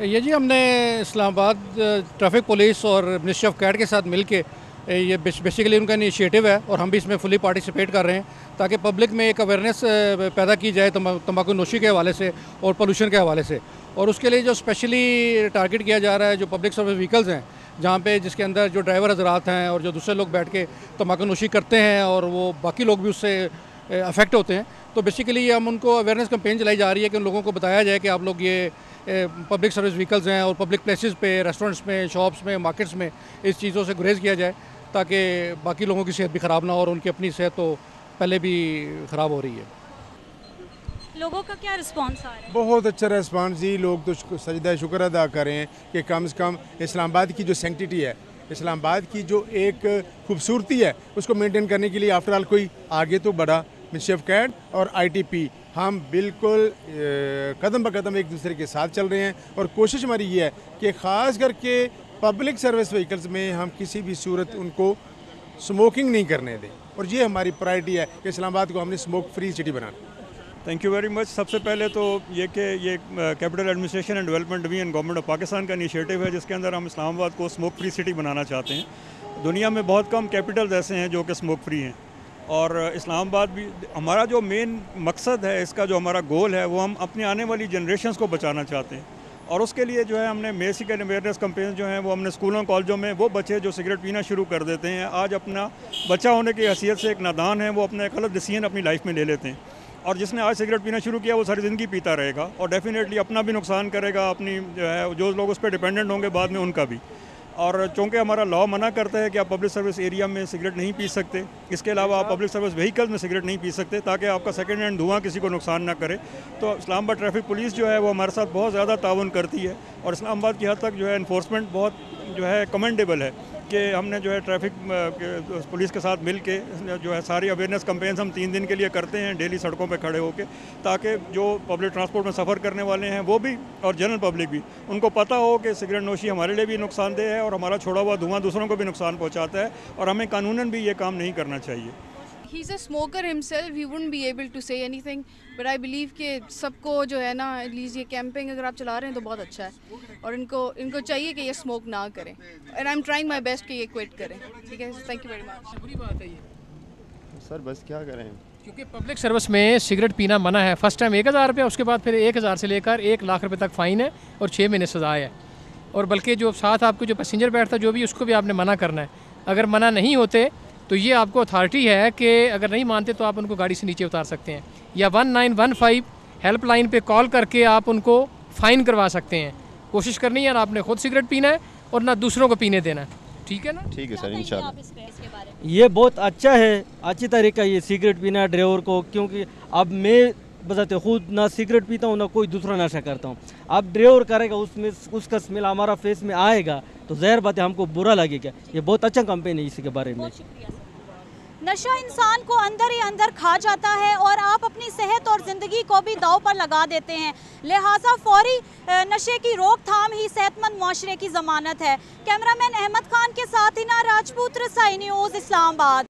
یہ جی ہم نے اسلام آباد ٹریفک پولیس اور منسٹری آف کیٹ کے ساتھ مل کے یہ بیسیکلی ان کا انیشیٹو ہے اور ہم بھی اس میں فلی پارٹیسپیٹ کر رہے ہیں تاکہ پبلک میں ایک اویئرنیس پیدا کی جائے تمباکو نوشی کے حوالے سے اور پولوشن کے حوالے سے۔ اور اس کے لیے جو اسپیشلی ٹارگٹ کیا جا رہا ہے، جو پبلک سروس وہیکلز ہیں، جہاں پہ جس کے اندر جو ڈرائیور حضرات ہیں اور جو دوسرے لوگ بیٹھ کے تمباکو نوشی کرتے ہیں اور وہ باقی لوگ بھی اس سے افیکٹ ہوتے ہیں۔ تو بیسیکلی ہم ان کو اویئرنیس کمپین چلائی جا رہی ہے کہ ان لوگوں کو بتایا جائے کہ آپ لوگ یہ پبلک سروس وہیکلز ہیں اور پبلک پلیسز پہ ریسٹورنٹس میں شاپس میں مارکیٹس میں اس چیزوں سے گریز کیا جائے تاکہ باقی لوگوں کی صحت بھی خراب نہ ہو اور ان کی اپنی صحت تو پہلے بھی خراب ہو رہی ہے۔ لوگوں کا کیا رسپانس آ رہا ہے؟ بہت اچھا ریسپانس جی لوگ تو سجدہ شکر ادا کریں کہ کم از کم اسلام آباد کی جو سینکٹیٹی ہے اسلام آباد کی جو ایک خوبصورتی ہے اس کو مینٹین کرنے کے لیے آفٹر آل کوئی آگے تو بڑا منشیف کیٹ اور آئی ٹی پی ہم بالکل قدم بقدم ایک دوسرے کے ساتھ چل رہے ہیں اور کوشش ہماری یہ ہے کہ خاص کر کے پبلک سروس وہیکلز میں ہم کسی بھی صورت ان کو سموکنگ نہیں کرنے دیں۔ اور یہ ہماری پرائرٹی ہے کہ اسلام آباد کو ہم نے سموک فری سٹی بنانا۔ تھینک یو ویری مچ سب سے پہلے تو یہ کہ یہ capital administration and development division government of Pakistan کا انیشیٹو ہے، جس کے اندر ہم اسلام آباد کو اسموک فری سٹی بنانا چاہتے ہیں۔ دنیا میں بہت کم کیپٹلز ایسے ہیں جو کہ اسموک فری ہیں۔ اور اسلام آباد بھی ہمارا جو مین مقصد ہے، اس کا جو ہمارا گول ہے، وہ ہم اپنی آنے والی جنریشنز کو بچانا چاہتے ہیں۔ اور اس کے لیے جو ہے، ہم نے بیسک اینڈ اویئرنیس کمپین جو ہیں، وہ ہم نے اسکولوں کالجوں میں وہ بچے جو سگریٹ پینا شروع کر دیتے ہیں۔ آج اپنا بچہ ہونے کی حیثیت سے ایک نادان ہے، وہ اپنا ایک غلط ڈسیزن اپنی لائف میں لے لیتے ہیں۔ اور جس نے آج سگریٹ پینا شروع کیا، وہ ساری زندگی پیتا رہے گا اور ڈیفینیٹلی اپنا بھی نقصان کرے گا، اپنی جو ہے، جو لوگ اس پہ ڈپینڈنٹ ہوں گے بعد میں ان کا بھی۔ اور چونکہ ہمارا لاء منع کرتا ہے کہ آپ پبلک سروس ایریا میں سگریٹ نہیں پی سکتے، اس کے علاوہ آپ پبلک سروس وہیکل میں سگریٹ نہیں پی سکتے تاکہ آپ کا سیکنڈ ہینڈ دھواں کسی کو نقصان نہ کرے۔ تو اسلام آباد ٹریفک پولیس جو ہے وہ ہمارے ساتھ بہت زیادہ تعاون کرتی ہے اور اسلام آباد کی حد تک جو ہے انفورسمنٹ بہت جو ہے کمنڈیبل ہے۔ کہ ہم نے جو ہے ٹریفک پولیس کے ساتھ مل کے جو ہے ساری اویئرنیس کمپینس ہم تین دن کے لیے کرتے ہیں، ڈیلی سڑکوں پہ کھڑے ہو کے، تاکہ جو پبلک ٹرانسپورٹ میں سفر کرنے والے ہیں وہ بھی اور جنرل پبلک بھی، ان کو پتہ ہو کہ سگریٹ نوشی ہمارے لیے بھی نقصان دہ ہے اور ہمارا چھوڑا ہوا دھواں دوسروں کو بھی نقصان پہنچاتا ہے اور ہمیں قانوناً بھی یہ کام نہیں کرنا چاہیے۔ He is a smoker himself he won't be able to say anything but I believe کہ سب کو جو ہے نا ایٹ لیسٹ یہ کیمپنگ اگر آپ چلا رہے ہیں تو بہت اچھا ہے۔ اور ان کو ان کو چاہیے کہ یہ اسموک نہ کریں۔ And I am trying my best کہ یہ کوئٹ کریں۔ ٹھیک ہے؟ تھینک یو ویری مچ بری بات ہے یہ۔ سر بس کیا کریں؟ کیونکہ پبلک سروس میں سگریٹ پینا منع ہے۔ فرسٹ ٹائم ایک ہزار روپیہ اس کے بعد پھر ایک ہزار سے لے کر ایک لاکھ روپے تک فائن ہے اور چھ مہینے سزا ہے۔ اور بلکہ جو ساتھ آپ کو جو پیسنجر بیٹھتا جو بھی اس کو بھی آپ نے منع کرنا ہے۔ اگر منع نہیں ہوتے تو یہ آپ کو اتھارٹی ہے کہ اگر نہیں مانتے تو آپ ان کو گاڑی سے نیچے اتار سکتے ہیں یا one nine one five helpline پہ کال کر کے آپ ان کو فائن کروا سکتے ہیں۔ کوشش کرنی ہے آپ نے خود سگریٹ پینا ہے اور نہ دوسروں کو پینے دینا ہے۔ ٹھیک ہے نا؟ ٹھیک ہے سر انشاءاللہ۔ یہ بہت اچھا ہے اچھی طریقہ یہ سگریٹ پینا ڈرائیور کو کیونکہ اب میں بذات خود نہ سگریٹ پیتا ہوں نہ کوئی دوسرا نشہ کرتا ہوں۔ اب ڈرائیور کرے گا اس میں اس کا اسمیل ہمارا فیس میں آئے گا تو زہر بات ہے ہم کو برا لگے گا۔ یہ بہت اچھا کمپین ہے اسی کے بارے میں۔ نشہ انسان کو اندر ہی اندر کھا جاتا ہے اور آپ اپنی صحت اور زندگی کو بھی داؤ پر لگا دیتے ہیں۔ لہٰذا فوری نشے کی روک تھام ہی صحت مند معاشرے کی ضمانت ہے۔ کیمرامین احمد خان کے ساتھ ہی نا راجپوت رسائی نیوز، اسلام آباد۔